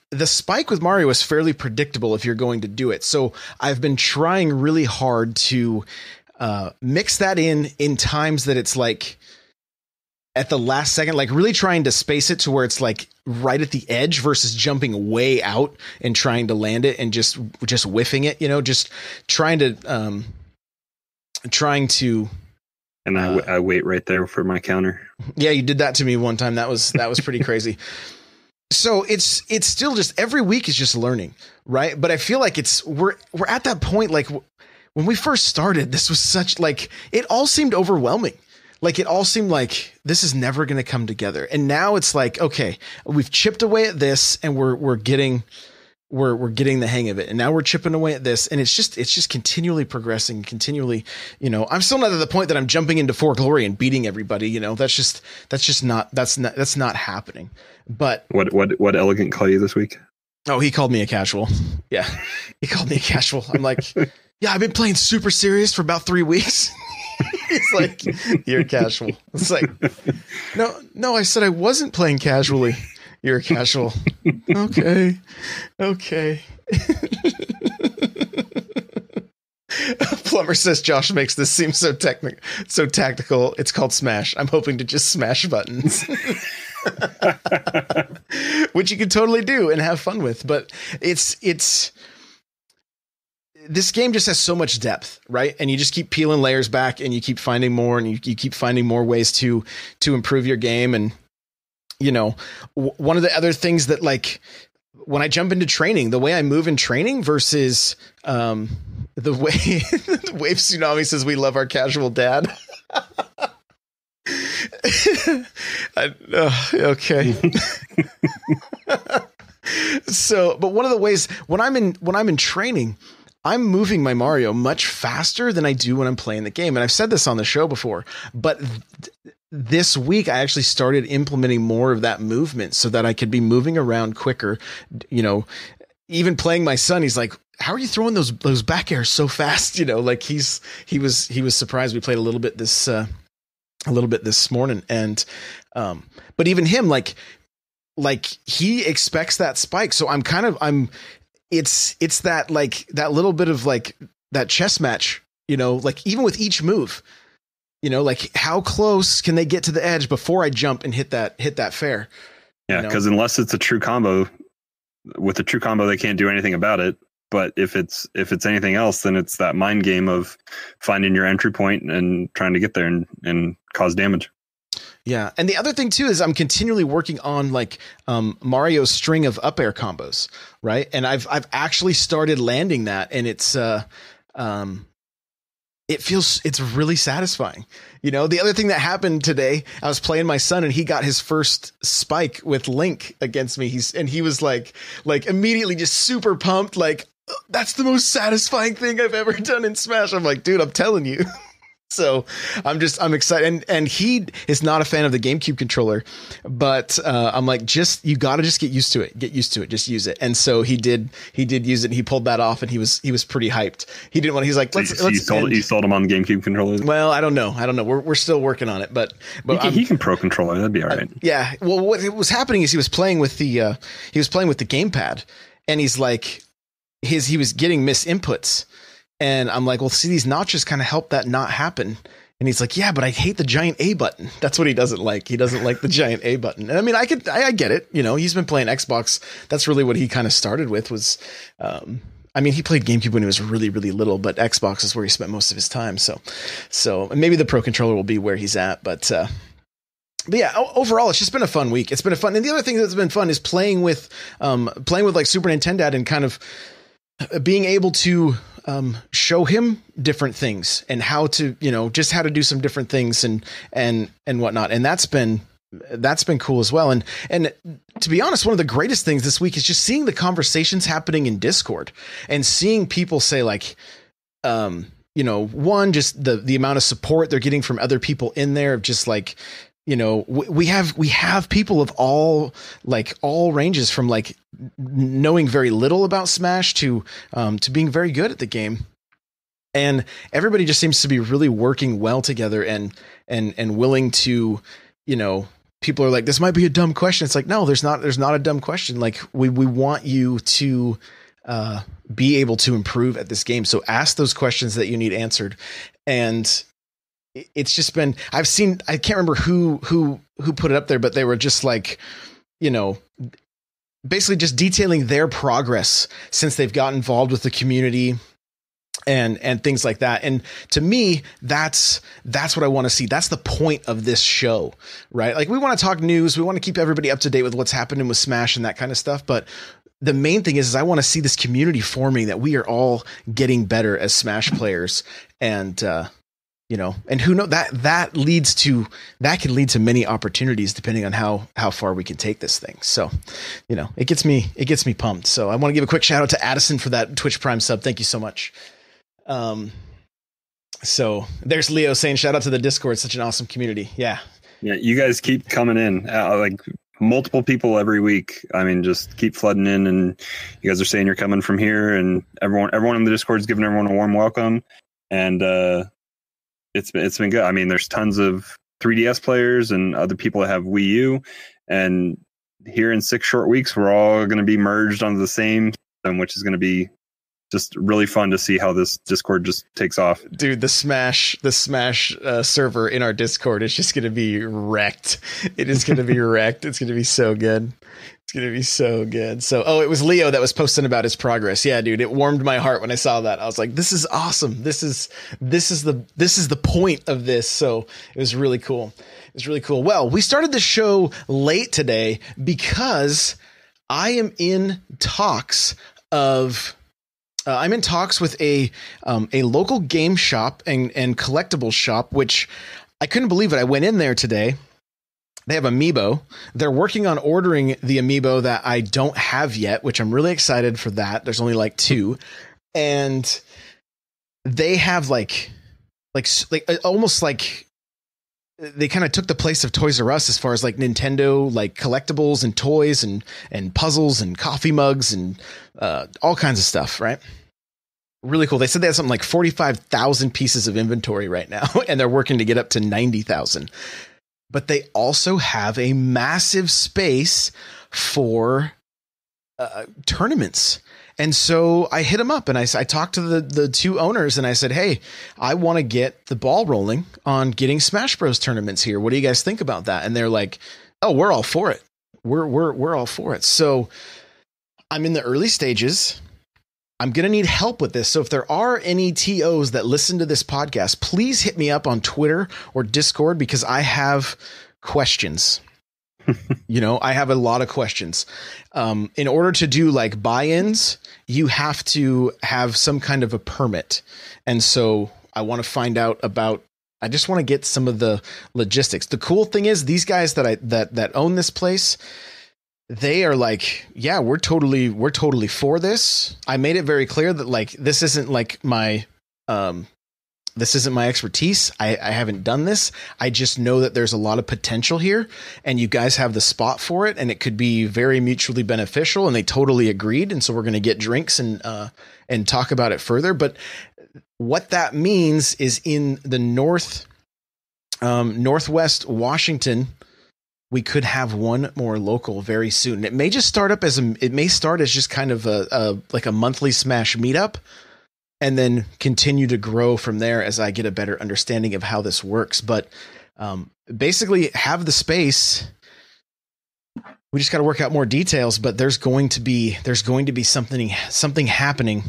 the spike with Mario is fairly predictable if you're going to do it. So I've been trying really hard to uh, mix that in in times that it's like at the last second, like really trying to space it to where it's like right at the edge versus jumping way out and trying to land it and just just whiffing it. You know, just trying to um, trying to And I, Uh, I wait right there for my counter. yeah, you did that to me one time. That was that was pretty crazy. So it's it's still just every week is just learning, right? But I feel like it's we're we're at that point like when we first started, this was such like it all seemed overwhelming. Like it all seemed like this is never going to come together. And now it's like, okay, we've chipped away at this and we're we're getting we're we're getting the hang of it. And now we're chipping away at this and it's just it's just continually progressing, continually, you know, I'm still not at the point that I'm jumping into For Glory and beating everybody, you know. That's just that's just not that's not that's not happening. But What what what elegant call you this week? Oh, he called me a casual. Yeah, he called me a casual. I'm like, yeah, I've been playing super serious for about three weeks. He's like, you're casual. It's like, no, no, I said I wasn't playing casually. You're a casual. okay, okay. Plumber says Josh makes this seem so technical, so tactical. It's called Smash. I'm hoping to just smash buttons. which you can totally do and have fun with. But it's it's this game just has so much depth, right? And you just keep peeling layers back, and you keep finding more, and you, you keep finding more ways to to improve your game. And you know, w- one of the other things that like when I jump into training, the way I move in training versus um, the way Wave Tsunami says we love our casual dad. I, uh, okay. so, but one of the ways when I'm in when I'm in training, I'm moving my Mario much faster than I do when I'm playing the game. And I've said this on the show before, but th- this week I actually started implementing more of that movement so that I could be moving around quicker. You know, even playing my son, he's like, "How are you throwing those those back airs so fast?" You know, like he's he was he was surprised. We played a little bit this uh, a little bit this morning, and um, but even him, like like he expects that spike. So I'm kind of I'm it's it's that like that little bit of like that chess match, you know, like even with each move, you know, like how close can they get to the edge before I jump and hit that hit that fair? Yeah, You know? because unless it's a true combo, with a true combo, they can't do anything about it. But if it's if it's anything else, then it's that mind game of finding your entry point and trying to get there and, and cause damage. Yeah, and the other thing too is I'm continually working on like um, Mario's string of up air combos, right? And I've I've actually started landing that, and it's uh, um, it feels it's really satisfying. You know, the other thing that happened today, I was playing my son and he got his first spike with Link against me. He's and he was like like immediately just super pumped like that's the most satisfying thing I've ever done in Smash. I'm like, dude, I'm telling you. so I'm just I'm excited, and and he is not a fan of the GameCube controller, but uh, I'm like, just you got to just get used to it, get used to it, just use it. And so he did he did use it. and He pulled that off, and he was he was pretty hyped. He didn't want. He's like, let's so let's. You sold, you sold him on the GameCube controller. Well, I don't know. I don't know. We're we're still working on it, but but he can, he can pro controller. That'd be all right. Yeah. Well, what was happening is he was playing with the uh, he was playing with the gamepad, and he's like his he was getting misinputs, and I'm like, well, see, these notches kind of help that not happen. And he's like, yeah, but I hate the giant A button. That's what he doesn't like. He doesn't like the giant A button. And I mean, I could, I, I get it. You know, he's been playing Xbox. That's really what he kind of started with was, um, I mean, he played GameCube when he was really, really little, but Xbox is where he spent most of his time. So, so maybe the Pro Controller will be where he's at. But, uh, but yeah, overall, it's just been a fun week. It's been a fun, and the other thing that's been fun is playing with, um, playing with like Super Nintendo and kind of being able to um, show him different things and how to, you know, just how to do some different things and and and whatnot. And that's been that's been cool as well. And and to be honest, one of the greatest things this week is just seeing the conversations happening in Discord and seeing people say like, um, you know, one just the the amount of support they're getting from other people in there of just like you know we have we have people of all like all ranges from like knowing very little about smash to um to being very good at the game. And everybody just seems to be really working well together and and and willing to you know people are like this might be a dumb question. It's like no there's not there's not a dumb question. Like we we want you to uh be able to improve at this game. So ask those questions that you need answered. And it's just been I've seen I can't remember who who who put it up there, but they were just like, you know, basically just detailing their progress since they've got involved with the community and and things like that. And to me that's that's what i want to see. That's the point of this show right? Like we want to talk news. We want to keep everybody up to date with what's happening with smash and that kind of stuff. But the main thing is, is i want to see this community forming that we are all getting better as smash players. And uh you know and who know that that leads to that can lead to many opportunities depending on how how far we can take this thing. So you know it gets me it gets me pumped. So i want to give a quick shout out to addison for that twitch prime sub. Thank you so much. Um so there's leo saying shout out to the discord. Such an awesome community. Yeah. Yeah you guys keep coming in. Uh, like multiple people every week. I mean just keep flooding in and you guys are saying you're coming from here and everyone everyone in the discord is giving everyone a warm welcome. And uh it's been it's been good. I mean, there's tons of 3DS players and other people that have Wii U, and here in six short weeks, we're all going to be merged onto the same system, which is going to be just really fun to see how this Discord just takes off. Dude, the Smash the Smash uh, server in our Discord is just going to be wrecked. It is going to be wrecked. It's going to be so good. It's gonna be so good. So, oh, it was Leo that was posting about his progress. Yeah, dude, it warmed my heart when I saw that. I was like, this is awesome. This is this is the this is the point of this. So it was really cool. It was really cool. Well, we started the show late today because I am in talks of uh, I'm in talks with a um, a local game shop and and collectibles shop, which I couldn't believe it. I went in there today they have amiibo. They're working on ordering the amiibo that I don't have yet, which I'm really excited for that. There's only like two. And they have like like like almost like they kind of took the place of Toys R Us as far as like Nintendo like collectibles and toys and and puzzles and coffee mugs and uh, all kinds of stuff, right? Really cool. They said they have something like 45,000 pieces of inventory right now and they're working to get up to 90,000 but they also have a massive space for uh, tournaments. And so I hit them up and I, I talked to the, the two owners and I said, Hey, I want to get the ball rolling on getting Smash Bros tournaments here. What do you guys think about that? And they're like, Oh, we're all for it. We're, we're, we're all for it. So I'm in the early stages. I'm going to need help with this. So if there are any TOs that listen to this podcast, please hit me up on Twitter or Discord because I have questions. you know, I have a lot of questions. Um, in order to do like buy ins, you have to have some kind of a permit. And so I want to find out about I just want to get some of the logistics. The cool thing is these guys that I that that own this place, they are like, yeah, we're totally we're totally for this. I made it very clear that like this isn't like my um this isn't my expertise. I, I haven't done this. I just know that there's a lot of potential here and you guys have the spot for it and it could be very mutually beneficial. And they totally agreed. And so we're going to get drinks and, uh, and talk about it further. But what that means is in the North, um, Northwest Washington, we could have one more local very soon. It may just start up as a, it may start as just kind of a, a like a monthly smash meetup and then continue to grow from there as I get a better understanding of how this works. But um, basically, have the space. We just got to work out more details, but there's going to be there's going to be something something happening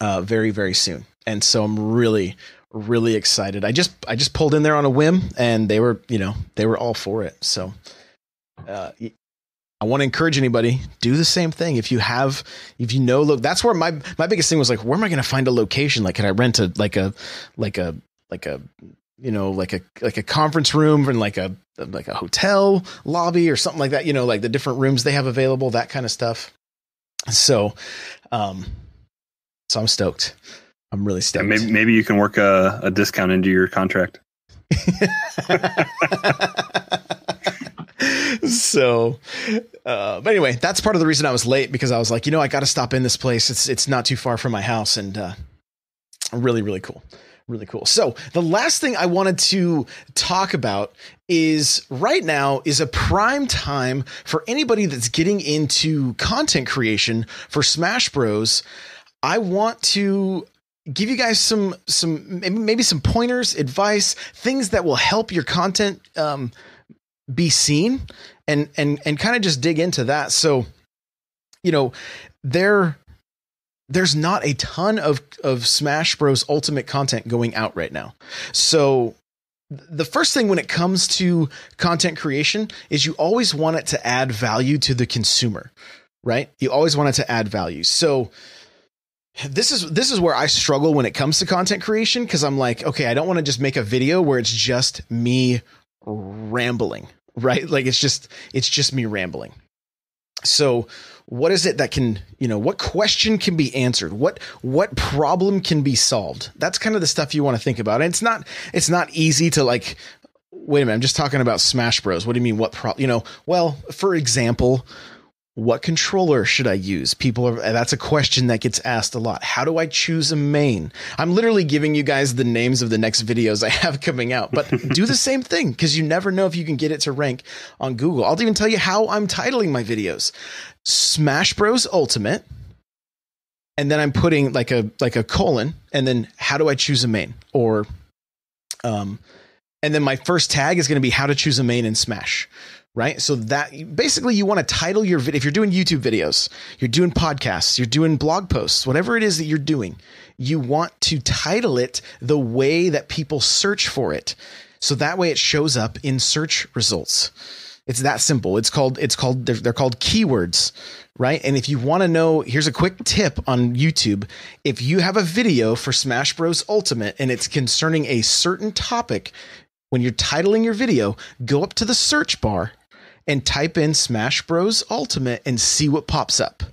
uh, very very soon, and so I'm really really excited. I just I just pulled in there on a whim, and they were you know they were all for it. So uh, I want to encourage anybody do the same thing. If you have, if you know, look, that's where my my biggest thing was like, where am I going to find a location? Like, can I rent a like a like a like a you know like a like a conference room and like a like a hotel lobby or something like that? You know, like the different rooms they have available, that kind of stuff. So, um, so I'm stoked. I'm really stoked. Yeah, maybe maybe you can work a, a discount into your contract. so uh, but anyway that's part of the reason i was late because i was like you know i gotta stop in this place it's it's not too far from my house and uh, really really cool really cool so the last thing i wanted to talk about is right now is a prime time for anybody that's getting into content creation for smash bros i want to give you guys some some maybe some pointers advice things that will help your content um, be seen and and and kind of just dig into that. So you know there there's not a ton of of smash bros. Ultimate content going out right now. So the first thing when it comes to content creation is you always want it to add value to the consumer right? You always want it to add value. So this is this is where I struggle when it comes to content creation because I'm like, okay, I don't want to just make a video where it's just me rambling, right? Like it's just it's just me rambling. So what is it that can, you know, what question can be answered? What what problem can be solved? That's kind of the stuff you want to think about. And it's not it's not easy to like wait a minute, I'm just talking about Smash Bros. What do you mean what pro, you know, well, for example, what controller should I use? People are that's a question that gets asked a lot. How do I choose a main? I'm literally giving you guys the names of the next videos I have coming out, but do the same thing because you never know if you can get it to rank on Google. I'll even tell you how I'm titling my videos. Smash Bros Ultimate and then I'm putting like a like a colon and then how do I choose a main or um and then my first tag is going to be how to choose a main in Smash right? So that basically you want to title your video. If you're doing YouTube videos, you're doing podcasts, you're doing blog posts, whatever it is that you're doing, you want to title it the way that people search for it. So that way it shows up in search results. It's that simple. It's called, it's called, they're, they're called keywords, right? And if you want to know, here's a quick tip on YouTube. If you have a video for Smash Bros. Ultimate and it's concerning a certain topic, when you're titling your video, go up to the search bar and type in Smash Bros. Ultimate and see what pops up.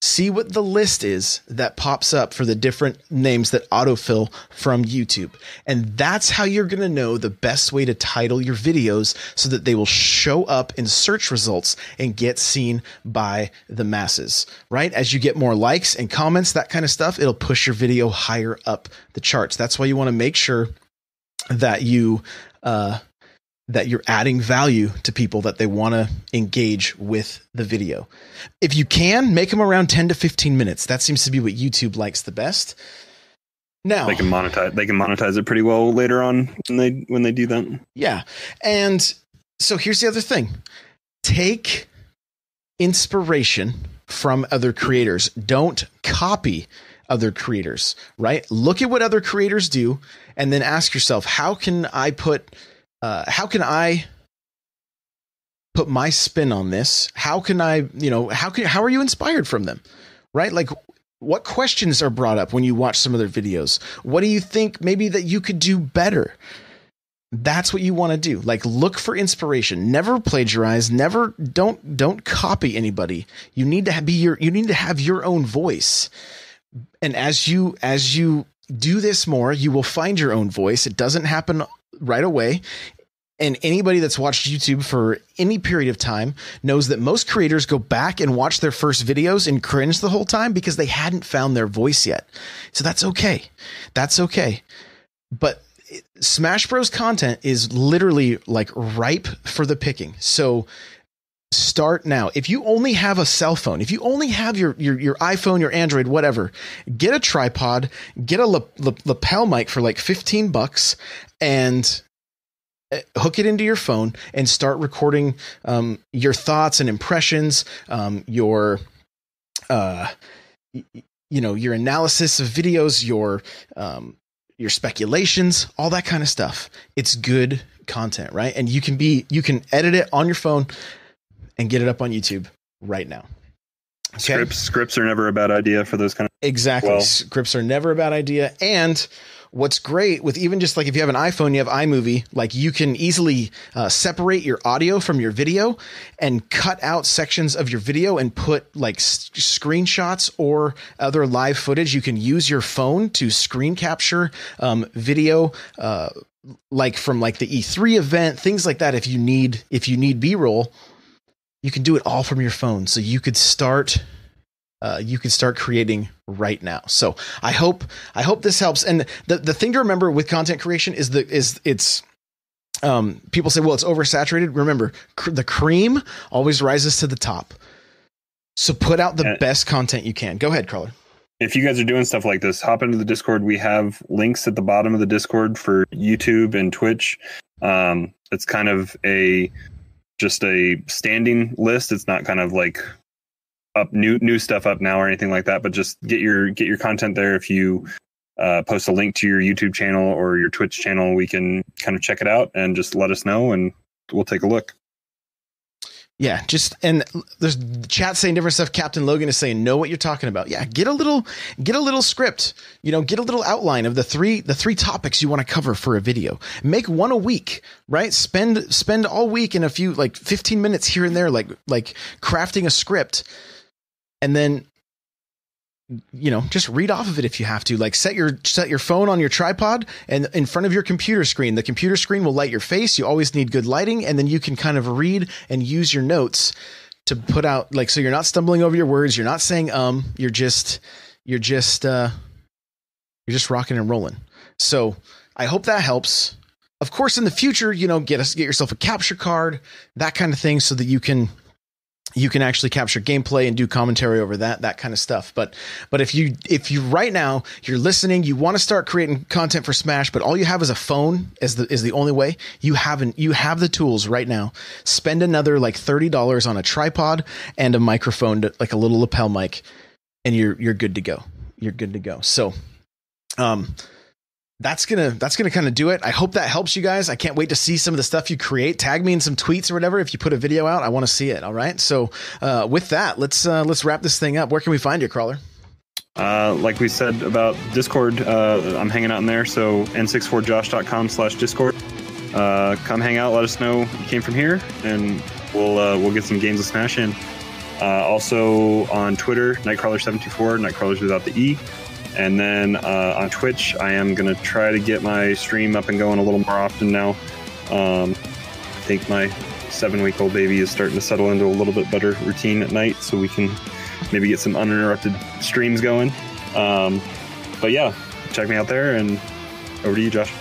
See what the list is that pops up for the different names that autofill from YouTube. And that's how you're going to know the best way to title your videos so that they will show up in search results and get seen by the masses, right? As you get more likes and comments, that kind of stuff, it'll push your video higher up the charts. That's why you want to make sure that you uh, that you're adding value to people that they want to engage with the video. If you can, make them around 10 to 15 minutes. That seems to be what YouTube likes the best. Now they can monetize they can monetize it pretty well later on when they when they do that. Yeah. And so here's the other thing. Take inspiration from other creators. Don't copy other creators, right? Look at what other creators do and then ask yourself, how can I put, uh, how can I put my spin on this? How can I, you know, how can, how are you inspired from them? Right? Like what questions are brought up when you watch some of their videos? What do you think maybe that you could do better? That's what you want to do. Like look for inspiration. Never plagiarize. Never don't don't copy anybody. You need to be your you need to have your own voice. And as you as you do this more, you will find your own voice. It doesn't happen right away. And anybody that's watched YouTube for any period of time knows that most creators go back and watch their first videos and cringe the whole time because they hadn't found their voice yet. So that's okay. That's okay. But Smash Bros content is literally like ripe for the picking. So start now. If you only have a cell phone, if you only have your your, your iPhone, your Android, whatever, get a tripod, get a lapel mic for like 15 bucks and hook it into your phone and start recording um, your thoughts and impressions, um, your, uh, you know, your analysis of videos, your, um, your speculations, all that kind of stuff. It's good content, right? And you can be, you can edit it on your phone and get it up on YouTube right now. Okay? Scripts, scripts are never a bad idea for those kind of. Exactly, well, scripts are never a bad idea, and what's great with even just like if you have an iPhone, you have iMovie, like you can easily uh, separate your audio from your video and cut out sections of your video and put like s- screenshots or other live footage. You can use your phone to screen capture um, video. Uh, like from like the E3 event, things like that. If you need, if you need B roll, you can do it all from your phone. So you could start uh, you can start creating right now. So I hope I hope this helps. And the the thing to remember with content creation is the is it's um, people say, well, it's oversaturated. Remember, cr- the cream always rises to the top. So put out the best content you can. Go ahead, Crawler. If you guys are doing stuff like this, hop into the Discord. We have links at the bottom of the Discord for YouTube and Twitch. Um, it's kind of a just a standing list. It's not kind of like up new new stuff up now or anything like that, but just get your get your content there. If you uh, post a link to your YouTube channel or your Twitch channel, we can kind of check it out and just let us know, and we'll take a look. Yeah, just and there's chat saying different stuff. Captain Logan is saying know what you're talking about. Yeah, get a little get a little script. You know, get a little outline of the three the three topics you want to cover for a video. Make one a week, right? Spend spend all week in a few like 15 minutes here and there like like crafting a script and then you know just read off of it if you have to. Like set your set your phone on your tripod and in front of your computer screen. The computer screen will light your face. You always need good lighting and then you can kind of read and use your notes to put out like so you're not stumbling over your words. You're not saying um you're just you're just uh you're just rocking and rolling. So i hope that helps. Of course in the future you know get us get yourself a capture card that kind of thing so that you can you can actually capture gameplay and do commentary over that that kind of stuff. But but if you if you right now you're listening you want to start creating content for smash but all you have is a phone is the is the only way you haven't you have the tools right now. Spend another like $30 on a tripod and a microphone to, like a little lapel mic and you're you're good to go. You're good to go. So um that's gonna that's gonna kind of do it. I hope that helps you guys. I can't wait to see some of the stuff you create. Tag me in some tweets or whatever if you put a video out. I want to see it. All right. So uh, with that, let's uh, let's wrap this thing up. Where can we find you, crawler? Uh, like we said about Discord, uh, I'm hanging out in there. So n64josh.com slash Discord. Uh, come hang out. Let us know you came from here, and we'll uh, we'll get some games of Smash in. also on Twitter, Nightcrawlr724, Nightcrawlers without the E. And then uh, on Twitch, I am going to try to get my stream up and going a little more often now. Um, I think my seven week old baby is starting to settle into a little bit better routine at night, so we can maybe get some uninterrupted streams going. Um, but yeah, check me out there and over to you, Josh.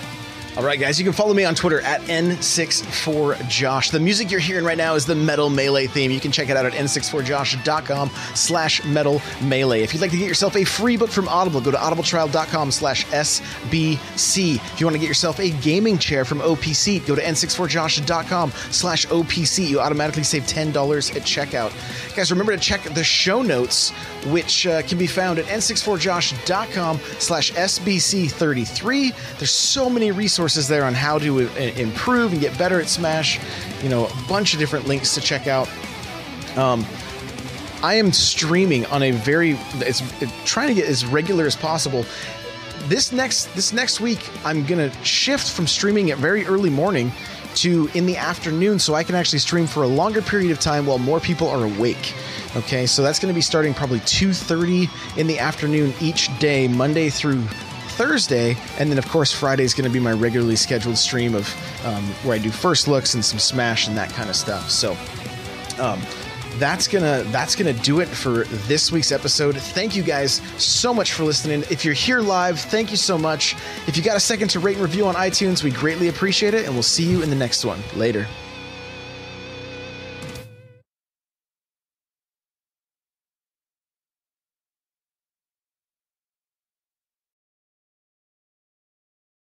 All right, guys, you can follow me on Twitter at N64Josh. The music you're hearing right now is the Metal Melee theme. You can check it out at n64josh.com slash metal melee. If you'd like to get yourself a free book from Audible, go to audibletrial.com slash SBC. If you want to get yourself a gaming chair from OPSeat, go to n64josh.com slash opseat. You automatically save $10 at checkout. Guys, remember to check the show notes, which uh, can be found at n64josh.com slash SBC33. There's so many resources there on how to uh, improve and get better at Smash. You know, a bunch of different links to check out. Um, I am streaming on a very it's trying to get as regular as possible. This next this next week, I'm gonna shift from streaming at very early morning to in the afternoon, so I can actually stream for a longer period of time while more people are awake. Okay, so that's to be starting probably 2:30 in the afternoon each day, Monday through Thursday, and then of course Friday is going to be my regularly scheduled stream of um, where I do first looks and some Smash and that kind of stuff. So. Um, that's gonna that's gonna do it for this week's episode. Thank you guys so much for listening. If you're here live, thank you so much. If you got a second to rate and review on iTunes, we greatly appreciate it, and we'll see you in the next one. Later.